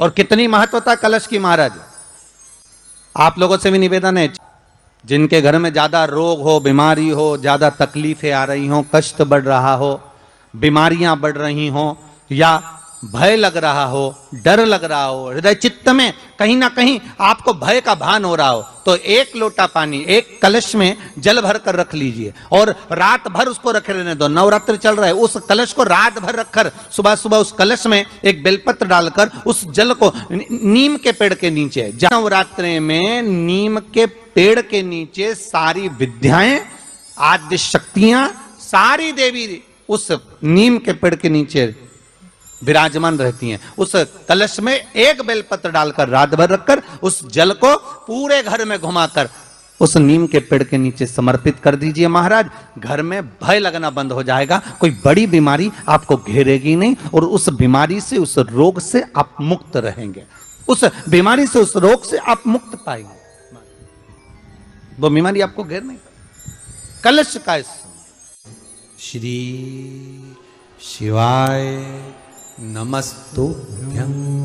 और कितनी महत्वता कलश की महाराज? आप लोगों से भी निवेदन है, जिनके घर में ज़्यादा रोग हो, बीमारी हो, ज़्यादा तकलीफें आ रही हो, कष्ट बढ़ रहा हो, बीमारियाँ बढ़ रही हो, या भय लग रहा हो, डर लग रहा हो, हृदय चित्त में कहीं ना कहीं आपको भय का भान हो रहा हो तो एक लोटा पानी, एक कलश में जल भर कर रख लीजिए और रात भर उसको रखे रहने दो। नवरात्र चल रहा है, उस कलश को रात भर रखकर सुबह सुबह उस कलश में एक बेलपत्र डालकर उस जल को नीम के पेड़ के नीचे नवरात्र में नीम के पेड़ के नीचे सारी विद्याएँ, आद्य शक्तियाँ, सारी देवी उस नीम के पेड़ के नीचे विराजमान रहती हैं। उस कलश में एक बेलपत्र डालकर रात भर रखकर, उस जल को पूरे घर में घुमाकर, उस नीम के पेड़ के नीचे समर्पित कर दीजिए महाराज। घर में भय लगना बंद हो जाएगा। कोई बड़ी बीमारी आपको घेरेगी नहीं और उस बीमारी से, उस रोग से आप मुक्त रहेंगे। उस बीमारी से, उस रोग से आप मुक्त पाएँगे। वो बीमारी आपको घेर नहीं कलश का श्री शिवाय नमस्तुभ्यम्